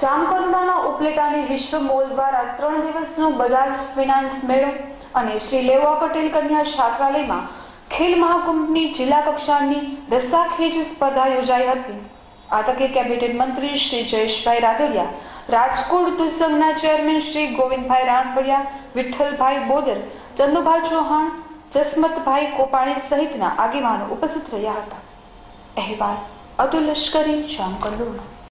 જામકંડોળાના ઉપલેટાની વિશ્વ મોલ દ્વારા ત્રણ દિવસનો બજાજ ફિનાન્સ મેળો અને શ્રી લેવા પટેલ કન્યા છાત્રાલયમાં ખેલ મહાકુંભની જિલ્લા કક્ષાની રસ્સાખેજ સ્પર્ધા યોજાઈ હતી. આ તકે કેબિનેટ મંત્રી શ્રી જયેશભાઈ રાદડિયા, રાજકોટ દુસંગના ચેરમેન શ્રી ગોવિંદભાઈ રાણપડિયા વિઠ્ઠલભાઈ બોદર, ચંદુભાઈ ચૌહાણ, જસમતભાઈ કોપાણી સહિતના આગેવાનો ઉપસ્થિત રહ્યા હતા. અહેવાલ અતુલ લશ્કરી જામકંડોળા